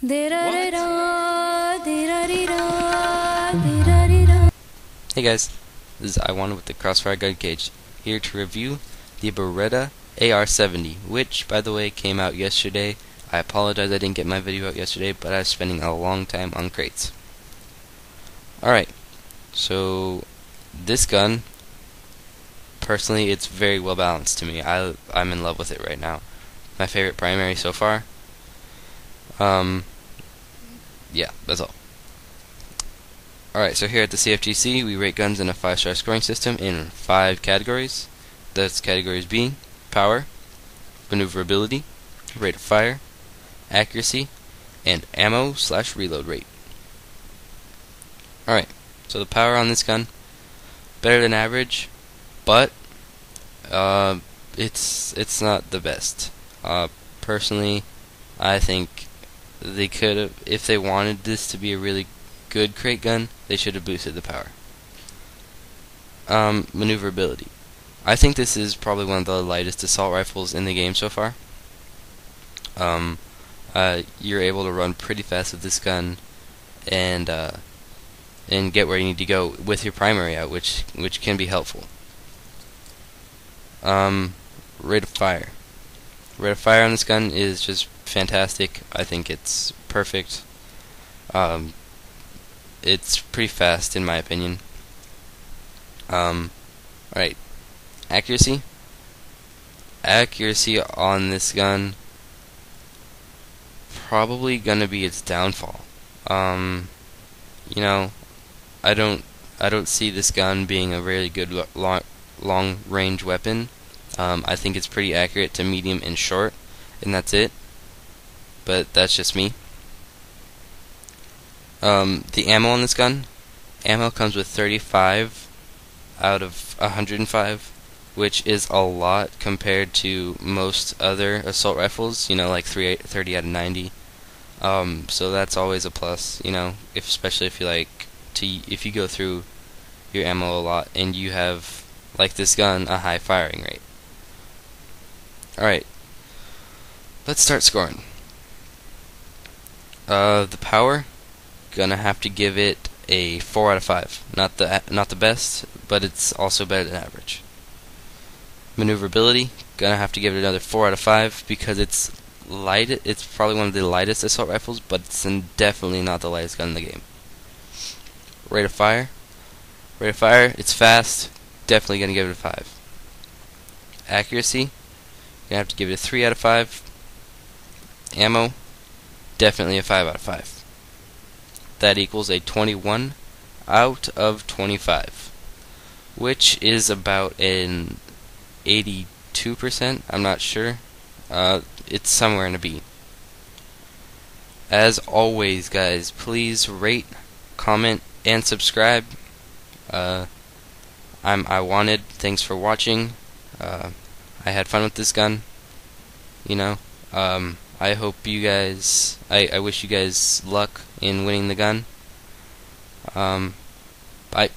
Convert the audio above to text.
Hey guys, this is I Wanted with the Crossfire Gun Cage, here to review the Beretta AR-70, which, by the way, came out yesterday. I apologize I didn't get my video out yesterday, but I was spending a long time on crates. Alright, so this gun, personally, it's very well balanced to me. I, I'm in love with it right now. My favorite primary so far. Um, yeah, that's all. Alright, so here at the CFGC, we rate guns in a 5-star scoring system in 5 categories. Those categories being power, maneuverability, rate of fire, accuracy, and ammo slash reload rate. Alright, so the power on this gun, better than average, but uh, it's it's not the best. Uh, personally, I think they could have, if they wanted this to be a really good crate gun, they should have boosted the power. Um, maneuverability. I think this is probably one of the lightest assault rifles in the game so far. Um, uh, you're able to run pretty fast with this gun, and uh, and get where you need to go with your primary out, which which can be helpful. Um, rate of fire. Rate of fire on this gun is just fantastic. I think it's perfect. Um, it's pretty fast in my opinion. Um, alright. Accuracy. Accuracy on this gun probably gonna be its downfall. Um, you know, I don't I don't see this gun being a really good long long range weapon. Um, I think it's pretty accurate to medium and short, and that's it. But that's just me. Um, the ammo on this gun, ammo comes with 35 out of 105, which is a lot compared to most other assault rifles. You know, like 30 out of 90. Um, so that's always a plus. You know, if especially if you like to if you go through your ammo a lot and you have like this gun a high firing rate. All right, let's start scoring. Uh, the power gonna have to give it a four out of five. Not the not the best, but it's also better than average. Maneuverability gonna have to give it another four out of five because it's light. It's probably one of the lightest assault rifles, but it's definitely not the lightest gun in the game. Rate of fire. Rate of fire. It's fast. Definitely gonna give it a five. Accuracy. Gonna have to give it a three out of five. Ammo. Definitely a five out of five that equals a 21 out of 25, which is about an 82%. I'm not sure. Uh, it's somewhere in a B. As always, guys, please rate, comment, and subscribe. Uh, I'm I wanted. Thanks for watching. Uh, I had fun with this gun. You know. Um, I hope you guys, I, I wish you guys luck in winning the gun. Um, bye.